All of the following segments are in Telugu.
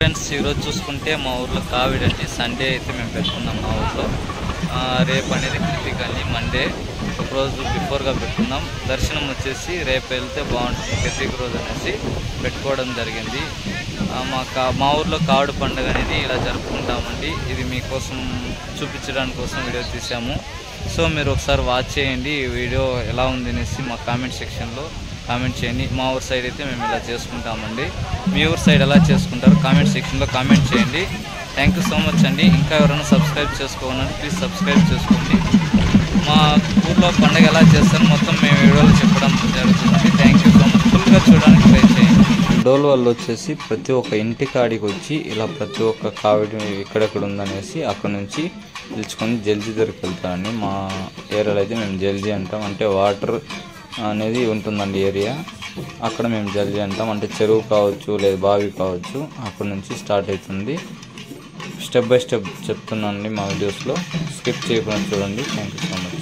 ఫ్రెండ్స్ ఈరోజు చూసుకుంటే మా ఊర్లో కావిడ్ అండి సండే అయితే మేము పెట్టుకున్నాం మా ఊర్లో. రేపు అనేది కృతిక్ అండి మండే ఒక రోజు బిఫోర్గా పెట్టుకున్నాం. దర్శనం వచ్చేసి రేపు వెళ్తే బాగుంటుంది. కృతిక్ రోజు అనేసి పెట్టుకోవడం జరిగింది. మా కా మా ఊర్లో కావిడి పండుగ అనేది ఇలా జరుపుకుంటామండి. ఇది మీకోసం చూపించడానికి కోసం వీడియో తీసాము సో మీరు ఒకసారి వాచ్ చేయండి. ఈ వీడియో ఎలా ఉంది అనేసి మా కామెంట్ సెక్షన్లో కామెంట్ చేయండి. మా ఊరు సైడ్ అయితే మేము ఇలా చేసుకుంటామండి. మీ ఊరు సైడ్ ఎలా చేసుకుంటారు కామెంట్ సెక్షన్లో కామెంట్ చేయండి. థ్యాంక్ యూ సో మచ్ అండి. ఇంకా ఎవరైనా సబ్స్క్రైబ్ చేసుకోవాలని ప్లీజ్ సబ్స్క్రైబ్ చేసుకోండి. మా ఊర్లో పండుగ ఎలా చేస్తాను మొత్తం మేము వీడియోలో చెప్పడం జరుగుతుంది. థ్యాంక్ యూ సో మచ్ ఫుల్గా చూడడానికి ట్రై చేయండి. డోల్ వాళ్ళు వచ్చేసి ప్రతి ఒక్క ఇంటి కాడికి వచ్చి ఇలా ప్రతి ఒక్క కావిడి ఎక్కడెక్కడ ఉందనేసి అక్కడ నుంచి పిలుచుకొని జల్జీ దగ్గరికి వెళ్తామండి మా ఏరియాలో అయితే మేము జల్జీ అంటాం. అంటే వాటర్ అనేది ఉంటుందండి ఏరియా. అక్కడ మేము జల్జీ అంటాం. అంటే చెరువు కావచ్చు లేదా బావి కావచ్చు అక్కడ నుంచి స్టార్ట్ అవుతుంది. స్టెప్ బై స్టెప్ చెప్తున్నానండి మా వీడియోస్లో. స్కిప్ చేయకుండా చూడండి. Thank you so much.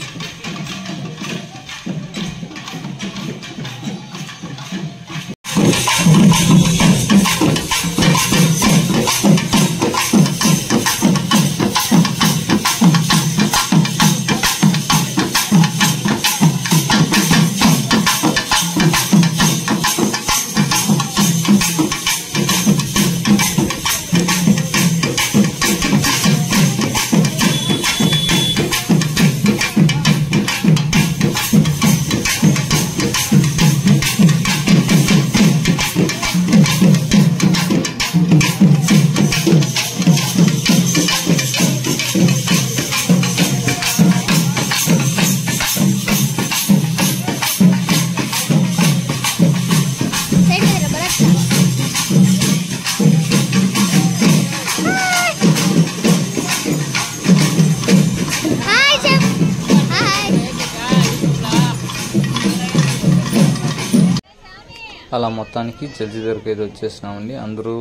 అలా మొత్తానికి జడ్జి దగ్గరికి అయితే వచ్చేసినామండి. అందరూ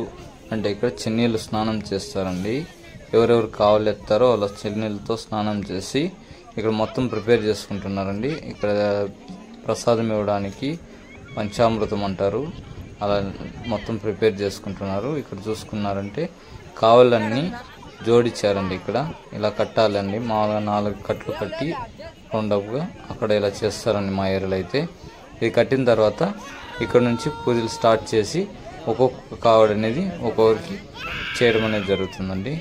అంటే ఇక్కడ చెన్నీళ్ళు స్నానం చేస్తారండి. ఎవరెవరు కావాలి ఎత్తారో వాళ్ళ చెన్నీళ్ళతో స్నానం చేసి ఇక్కడ మొత్తం ప్రిపేర్ చేసుకుంటున్నారండి. ఇక్కడ ప్రసాదం ఇవ్వడానికి పంచామృతం అంటారు. అలా మొత్తం ప్రిపేర్ చేసుకుంటున్నారు. ఇక్కడ చూసుకున్నారంటే కావలన్నీ జోడించారండి ఇక్కడ. ఇలా కట్టాలండి. మామూలుగా నాలుగు కట్లు కట్టి రౌండప్గా అక్కడ ఇలా చేస్తారండి మా ఏరియాలో అయితే. ఇది కట్టిన తర్వాత ఇక్కడ నుంచి పూజలు స్టార్ట్ చేసి ఒక్కొక్క కావడనేది ఒక్కొక్కరికి చేయడం అనేది జరుగుతుందండి.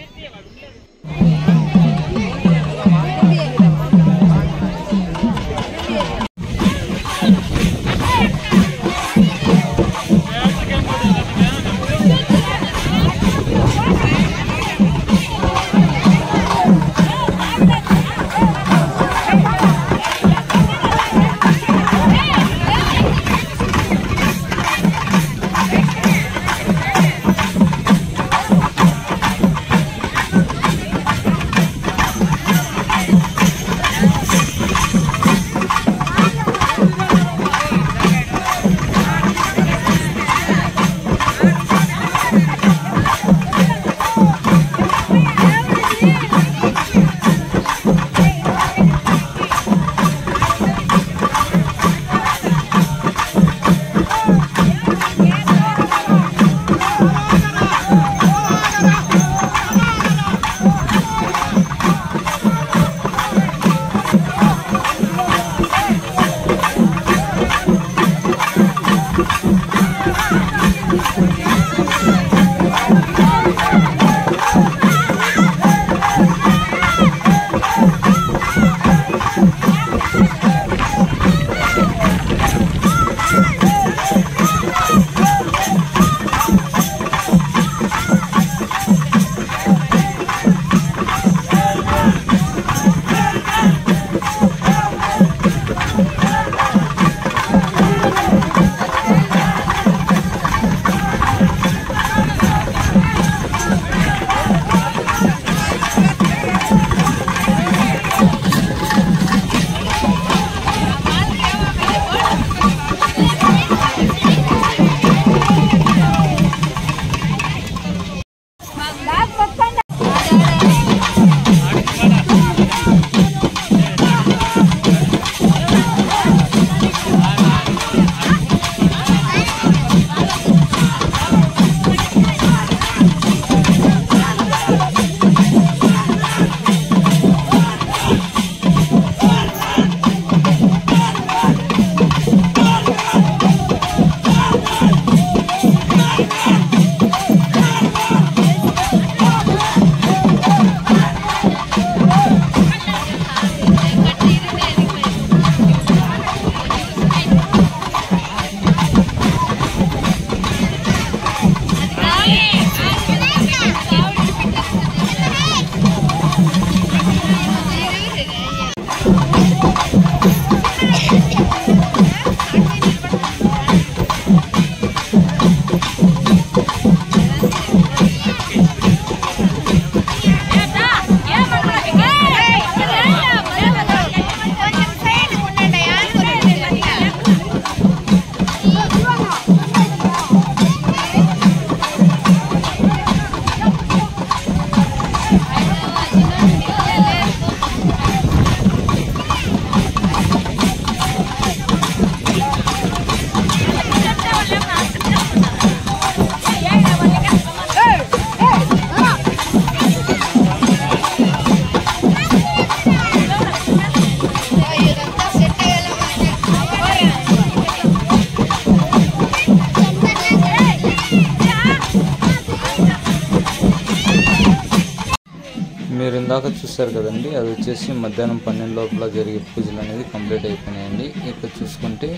ఇందాక చూస్తారు కదండి అది వచ్చేసి మధ్యాహ్నం పన్నెండు లోపల జరిగే పూజలు అనేది కంప్లీట్ అయిపోయినాయండి. ఇక్కడ చూసుకుంటే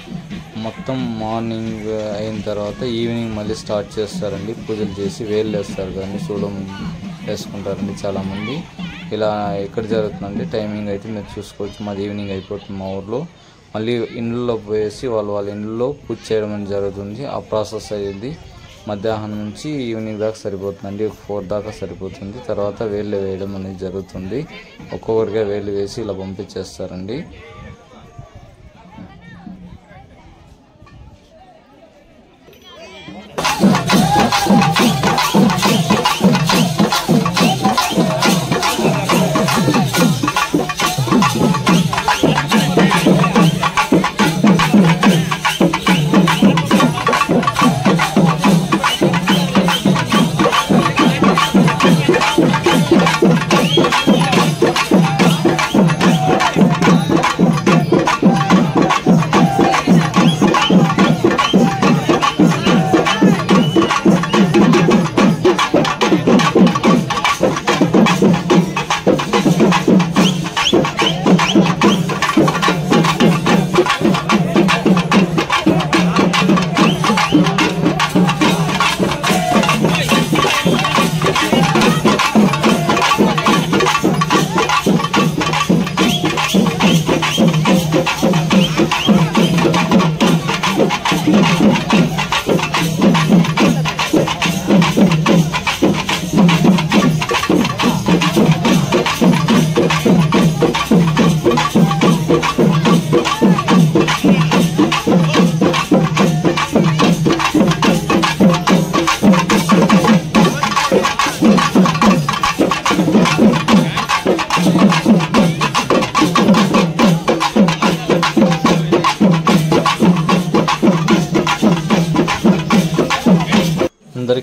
మొత్తం మార్నింగ్ అయిన తర్వాత ఈవినింగ్ మళ్ళీ స్టార్ట్ చేస్తారండి పూజలు చేసి వేలు వేస్తారు కానీ చూడం వేసుకుంటారండి చాలామంది. ఇలా ఎక్కడ జరుగుతుందంటే టైమింగ్ అయితే మీరు చూసుకోవచ్చు మాది ఈవినింగ్ అయిపోతుంది మా ఊర్లో. మళ్ళీ ఇండ్లలో పోయేసి వాళ్ళు వాళ్ళ ఇండ్లలో పూజ చేయడం జరుగుతుంది. ఆ ప్రాసెస్ అయ్యింది. మధ్యాహ్నం నుంచి ఈవినింగ్ దాకా సరిపోతుందండి. ఫోర్ దాకా సరిపోతుంది. తర్వాత వేళ్ళు వేయడం అనేది జరుగుతుంది. ఒక్కొక్కరిగా వేళ్ళు వేసి ఇలా పంపించేస్తారండి.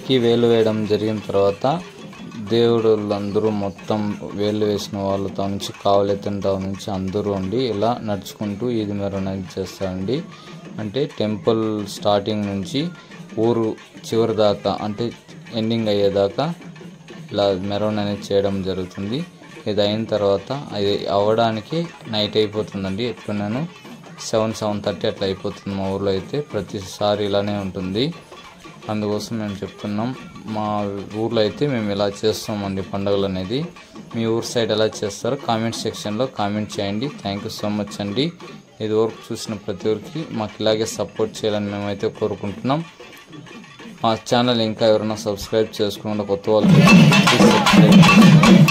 అందరికీ వేలు వేయడం జరిగిన తర్వాత దేవుడులందరూ మొత్తం వేలు వేసిన వాళ్ళతో నుంచి కావలెత్తినతో నుంచి అందరూ ఉండి ఇలా నడుచుకుంటూ ఈది మెరవన అనేది చేస్తారండి. అంటే టెంపుల్ స్టార్టింగ్ నుంచి ఊరు చివరి దాకా అంటే ఎండింగ్ అయ్యేదాకా ఇలా మెరవన్ అనేది చేయడం జరుగుతుంది. ఇది అయిన తర్వాత అది అవ్వడానికి నైట్ అయిపోతుందండి. ఎప్పుడు నేను సెవెన్ సెవెన్ థర్టీ అట్లా అయిపోతుంది మా ఊర్లో అయితే. ప్రతిసారి ఇలానే ఉంటుంది. అందుకోసం మేము చెప్తున్నాం. మా ఊర్లో అయితే మేము ఇలా చేస్తామండి పండుగలు అనేది మీ ఊరు సైడ్ ఎలా చేస్తారో కామెంట్ సెక్షన్లో కామెంట్ చేయండి. థ్యాంక్ యూ సో మచ్ అండి. ఇది వరకు చూసిన ప్రతి ఒక్కరికి మాకు ఇలాగే సపోర్ట్ చేయాలని మేమైతే కోరుకుంటున్నాం. మా ఛానల్ ఇంకా ఎవరైనా సబ్స్క్రైబ్ చేసుకోకుండా కొత్త వాళ్ళు సబ్స్క్రైబ్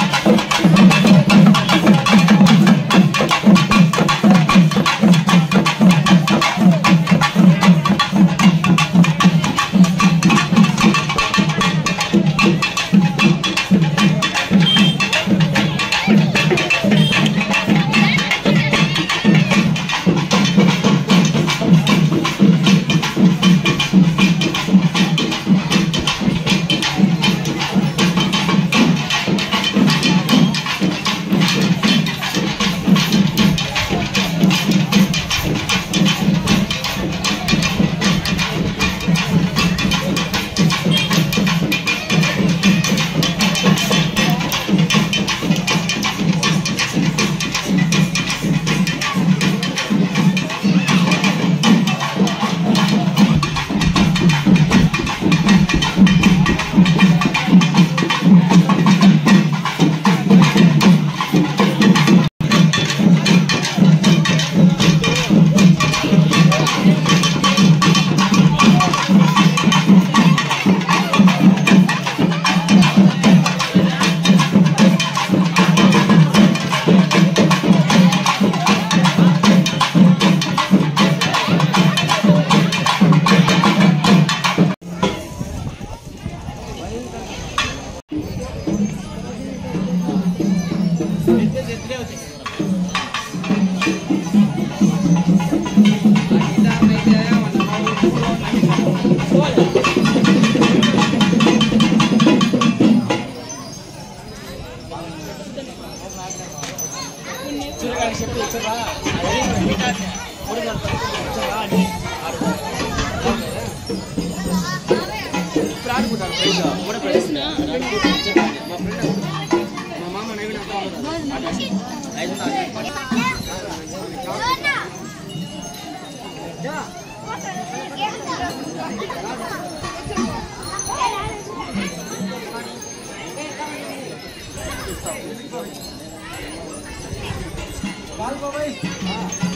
Valgo, güey.